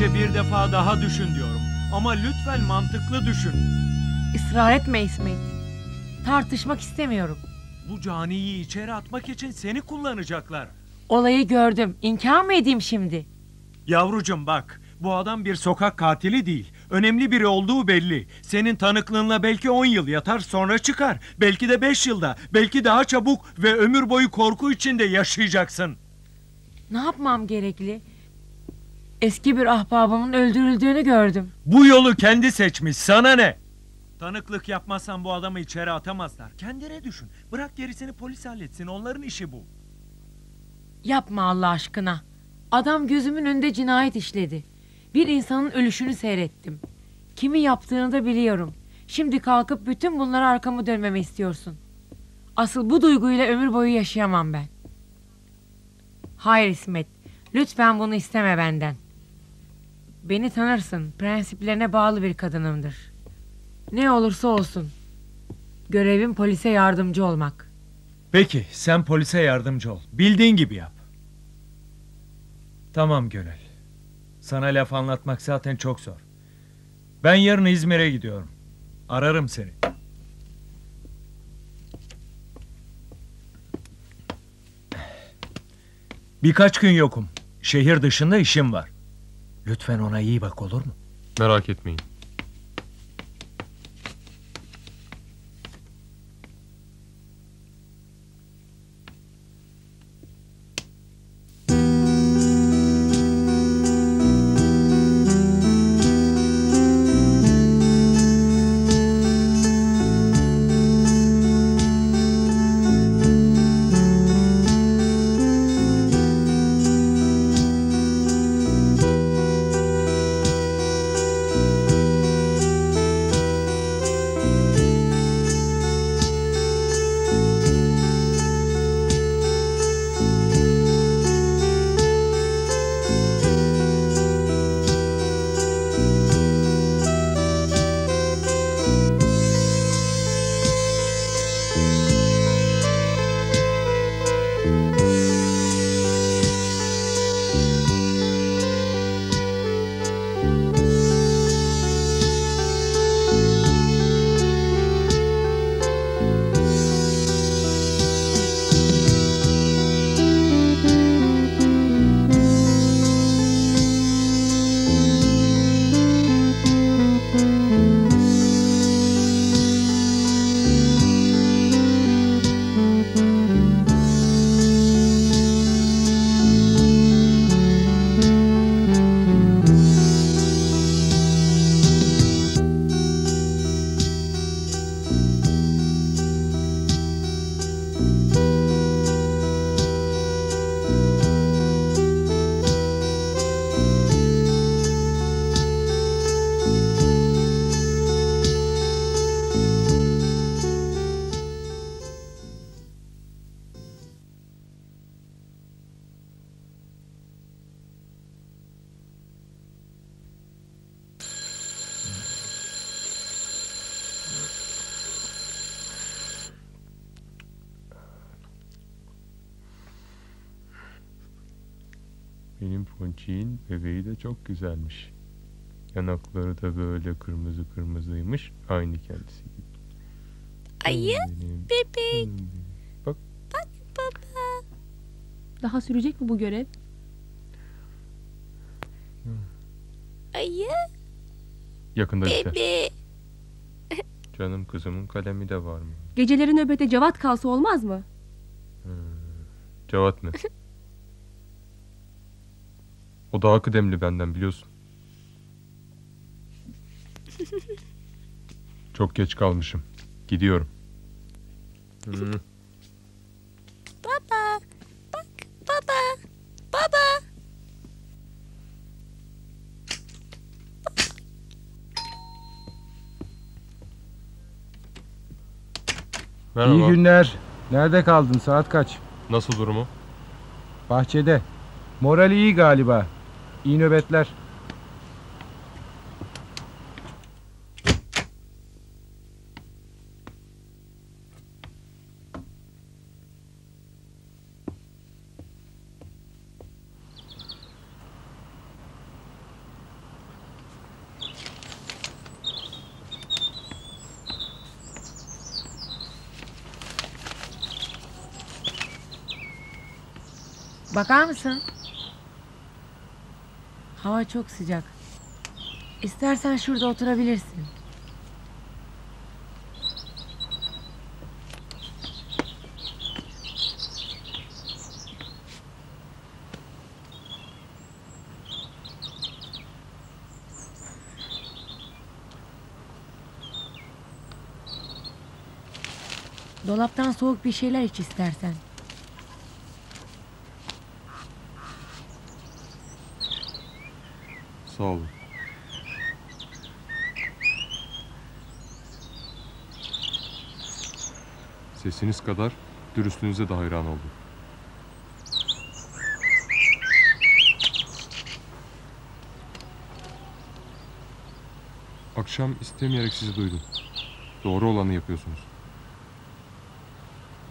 Sadece bir defa daha düşün diyorum. Ama lütfen mantıklı düşün. Israr etme İsmet. Tartışmak istemiyorum. Bu caniyi içeri atmak için seni kullanacaklar. Olayı gördüm. İnkar mı edeyim şimdi? Yavrucum bak, bu adam bir sokak katili değil. Önemli biri olduğu belli. Senin tanıklığınla belki 10 yıl yatar sonra çıkar. Belki de 5 yılda, belki daha çabuk ve ömür boyu korku içinde yaşayacaksın. Ne yapmam gerekli? Eski bir ahbabımın öldürüldüğünü gördüm. Bu yolu kendi seçmiş, sana ne? Tanıklık yapmazsan bu adamı içeri atamazlar. Kendine düşün. Bırak gerisini polis halletsin, onların işi bu. Yapma Allah aşkına. Adam gözümün önünde cinayet işledi. Bir insanın ölüşünü seyrettim. Kimi yaptığını da biliyorum. Şimdi kalkıp bütün bunlara arkamı dönmemi istiyorsun. Asıl bu duyguyla ömür boyu yaşayamam ben. Hayır İsmet. Lütfen bunu isteme benden. Beni tanırsın. Prensiplerine bağlı bir kadınımdır. Ne olursa olsun. Görevim polise yardımcı olmak. Peki, sen polise yardımcı ol. Bildiğin gibi yap. Tamam Gönül. Sana laf anlatmak zaten çok zor. Ben yarın İzmir'e gidiyorum. Ararım seni. Birkaç gün yokum. Şehir dışında işim var. Lütfen ona iyi bak olur mu? Merak etmeyin. Güzelmiş. Yanakları da böyle kırmızı kırmızıymış. Aynı kendisi gibi. Ayı, Benim- bebek. Bak. Bak baba. Daha sürecek mi bu görev? Ayı, Yakında biter. bebe. Canım kızımın kalemi de var mı? Geceleri nöbete cevat kalsa olmaz mı? Cevat mı? o daha kıdemli benden biliyorsun. Çok geç kalmışım. Gidiyorum. Hı. Baba. Bak baba. Baba. Merhaba. İyi günler. Nerede kaldın? Saat kaç? Nasıl durumu? Bahçede. Morali iyi galiba. İyi nöbetler. Bakar mısın? Hava çok sıcak. İstersen şurada oturabilirsin. Dolaptan soğuk bir şeyler iç istersen. Sağ olun. Sesiniz kadar dürüstlüğünüze de hayran oldum. Akşam istemeyerek sizi duydum. Doğru olanı yapıyorsunuz.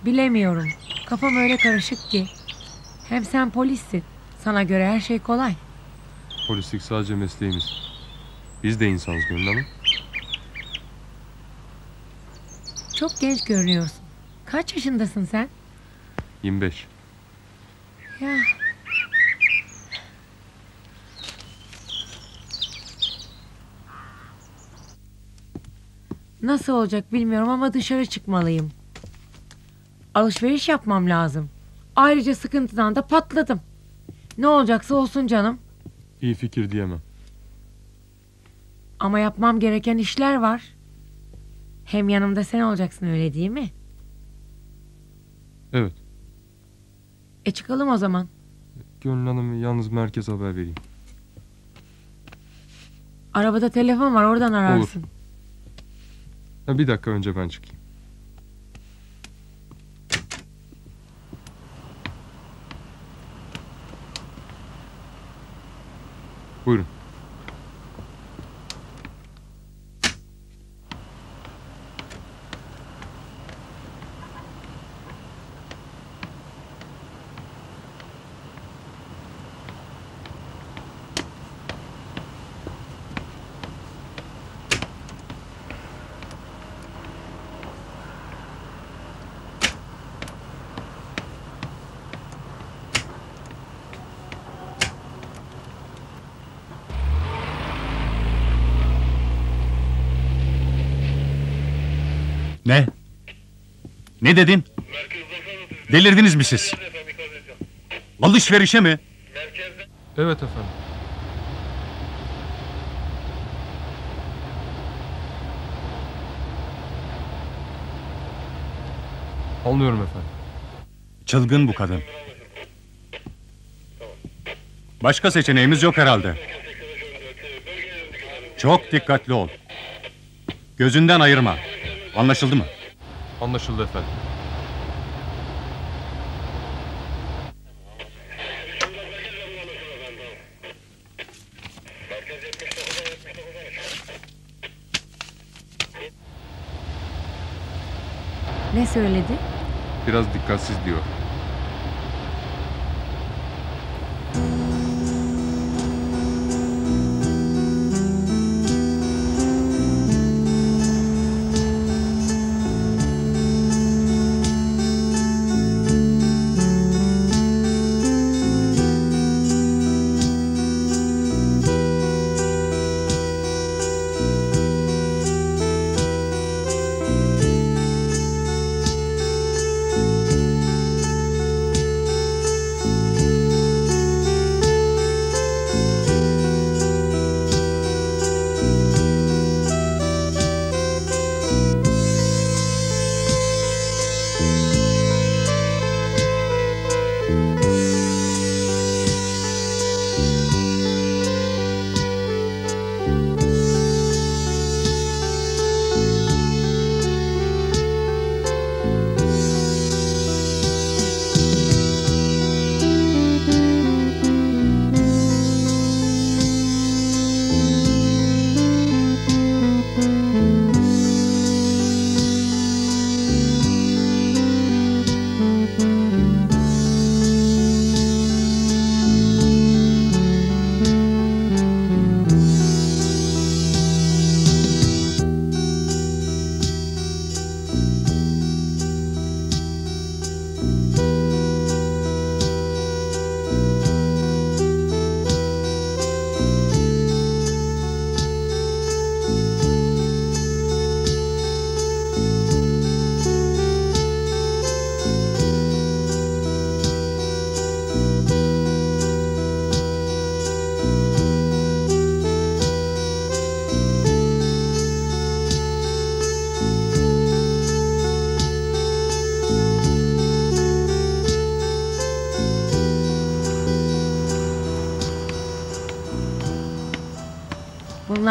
Bilemiyorum. Kafam öyle karışık ki. Hem sen polissin. Sana göre her şey kolay. Polislik sadece mesleğimiz. Biz de insanız Gönül Hanım. Çok genç görünüyorsun. Kaç yaşındasın sen? 25. Ya. Nasıl olacak bilmiyorum ama dışarı çıkmalıyım. Alışveriş yapmam lazım. Ayrıca sıkıntıdan da patladım. Ne olacaksa olsun canım. İyi fikir diyemem. Ama yapmam gereken işler var. Hem yanımda sen olacaksın öyle değil mi? Evet. E çıkalım o zaman. Gönül Hanım yalnız merkez haber vereyim. Arabada telefon var oradan ararsın. Ha, bir dakika önce ben çıkayım. Buyurun. Ne dedin? Delirdiniz mi siz? Alışverişe mi? Evet efendim. Anlıyorum efendim. Çılgın bu kadın. Başka seçeneğimiz yok herhalde. Çok dikkatli ol. Gözünden ayırma. Anlaşıldı mı? Anlaşıldı efendim. Ne söyledi? Biraz dikkatsiz diyor.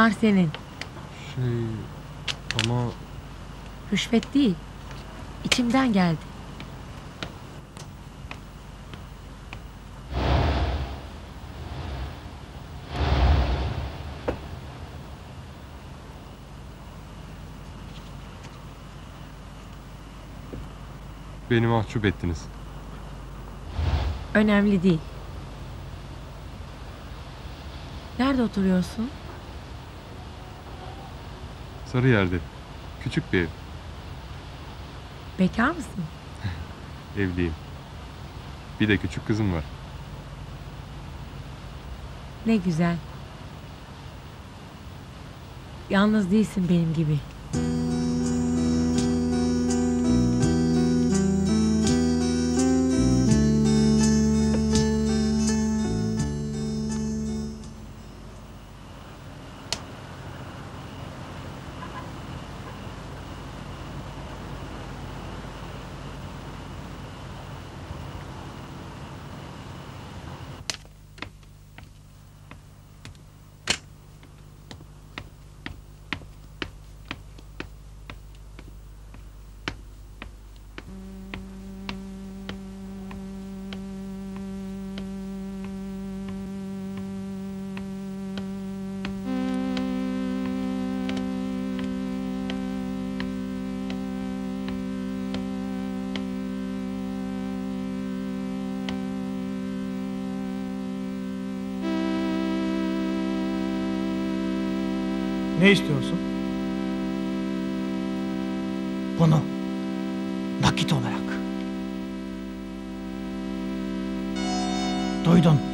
Bunlar senin. Şey ama Rüşvet değil. İçimden geldi. beni mahcup ettiniz. Önemli değil. Nerede oturuyorsun? Sarıyer'de. Küçük bir ev. Bekar mısın? Evliyim. Bir de küçük kızım var. Ne güzel. Yalnız değilsin benim gibi. Ne istiyorsun? Bunu. Nakit olarak. Duydun.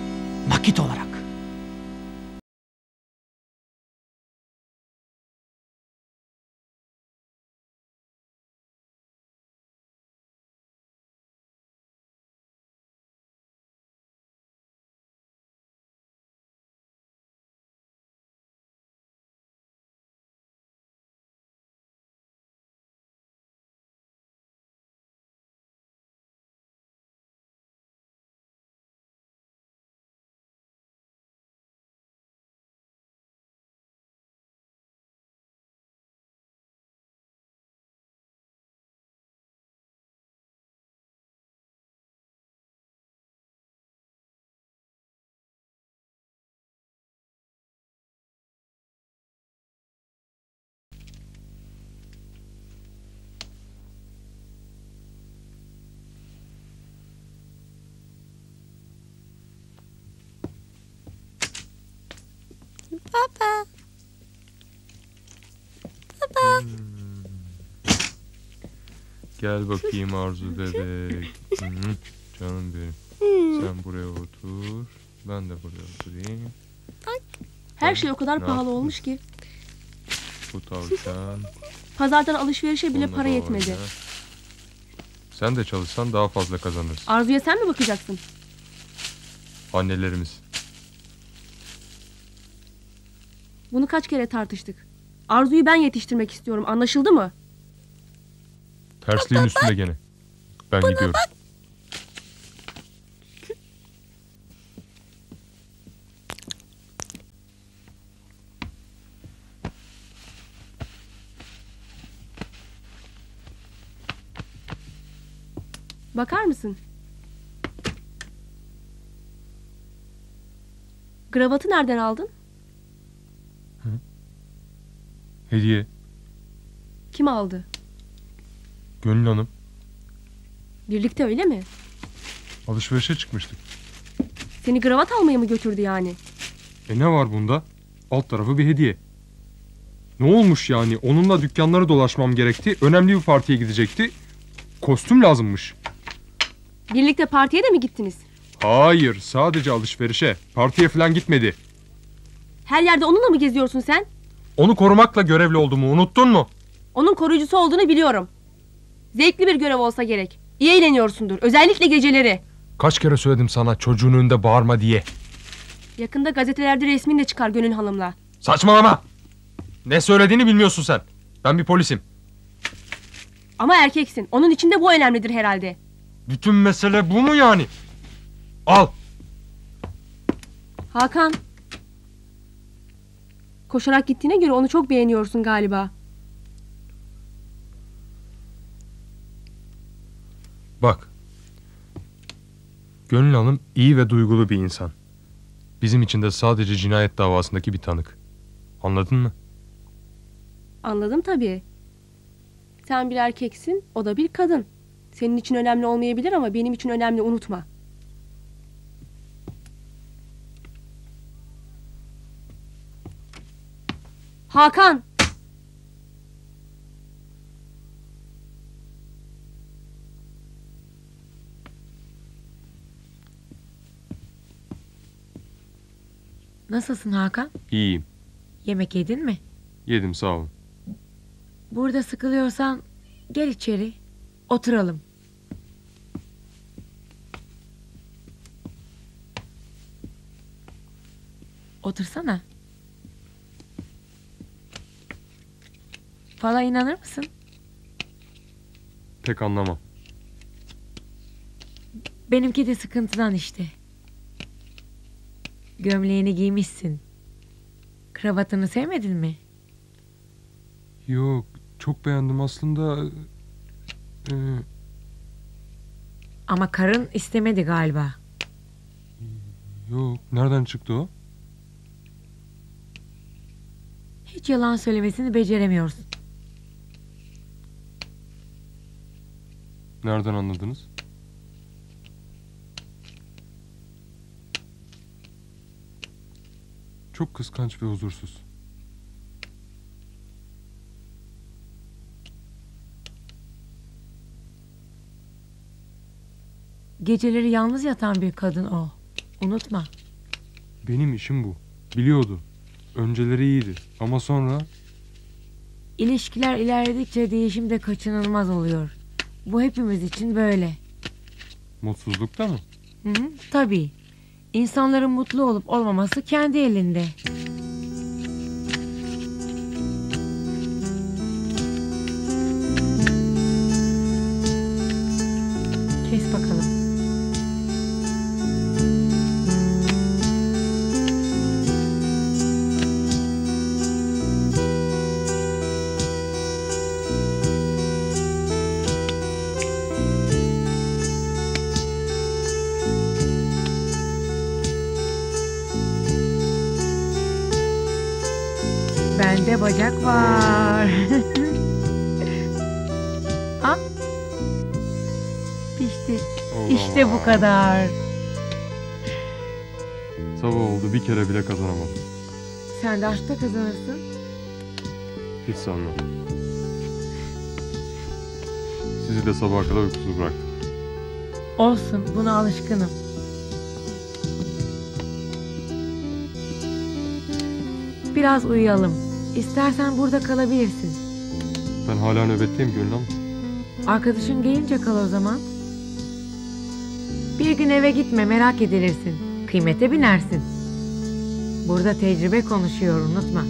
Baba. Baba. Gel bakayım Arzu bebek. Hı Canım benim. Sen buraya otur. Ben de buraya oturayım. Her şey o kadar Ne pahalı yaptın? olmuş ki. Bu tavşan. Pazardan alışverişe bile onunla para da yetmedi. oyna. Sen de çalışsan daha fazla kazanırsın. Arzu'ya sen mi bakacaksın? Annelerimiz. Bunu kaç kere tartıştık. Arzu'yu ben yetiştirmek istiyorum. Anlaşıldı mı? Tersliğin üstünde gene. Ben gidiyorum. Bakar mısın? Gravatı nereden aldın? Hediye. Kim aldı? Gönül Hanım. Birlikte öyle mi? Alışverişe çıkmıştık. Seni gravat almaya mı götürdü yani? E ne var bunda? Alt tarafı bir hediye. Ne olmuş yani? Onunla dükkanları dolaşmam gerekti. Önemli bir partiye gidecekti. Kostüm lazımmış. Birlikte partiye de mi gittiniz? Hayır, sadece alışverişe. Partiye falan gitmedi. Her yerde onunla mı geziyorsun sen? Onu korumakla görevli olduğumu unuttun mu? Onun koruyucusu olduğunu biliyorum. Zevkli bir görev olsa gerek. İyi eğleniyorsundur. Özellikle geceleri. Kaç kere söyledim sana çocuğun önünde bağırma diye. Yakında gazetelerde resmin de çıkar Gönül Hanım'la. Saçmalama! Ne söylediğini bilmiyorsun sen. Ben bir polisim. Ama erkeksin. Onun için de bu önemlidir herhalde. Bütün mesele bu mu yani? Al. Hakan. Koşarak gittiğine göre onu çok beğeniyorsun galiba. Bak. Gönül Hanım iyi ve duygulu bir insan. Bizim için de sadece cinayet davasındaki bir tanık. Anladın mı? Anladım tabii. Sen bir erkeksin, o da bir kadın. Senin için önemli olmayabilir ama benim için önemli unutma. Hakan! Nasılsın Hakan? İyiyim. Yemek yedin mi? Yedim sağ olun. Burada sıkılıyorsan gel içeri. Oturalım. Otursana. Fala inanır mısın? Pek anlamam. Benimki de sıkıntıdan işte. Gömleğini giymişsin. Kravatını sevmedin mi? Yok çok beğendim aslında. Ee, Ama karın istemedi galiba. yok nereden çıktı o? Hiç yalan söylemesini beceremiyorsun. Nereden anladınız? Çok kıskanç ve huzursuz. Geceleri yalnız yatan bir kadın o. Unutma. Benim işim bu. Biliyordu. Önceleri iyiydi ama sonra İlişkiler ilerledikçe değişim de kaçınılmaz oluyor. Bu hepimiz için böyle. mutsuzlukta mı? Hı hı, tabii. İnsanların mutlu olup olmaması kendi elinde. Bende bacak var. Al. Pişti. İşte bu kadar. Sabah oldu bir kere bile kazanamadım. Sen de aşkta kazanırsın. Hiç sanmam. Sizi de sabaha kadar uykusuz bıraktım. Olsun buna alışkınım. Biraz uyuyalım. İstersen burada kalabilirsin. Ben hala nöbetteyim Gönül Hanım. Arkadaşın gelince kal o zaman. Bir gün eve gitme merak edilirsin. Kıymete binersin. Burada tecrübe konuşuyor unutma.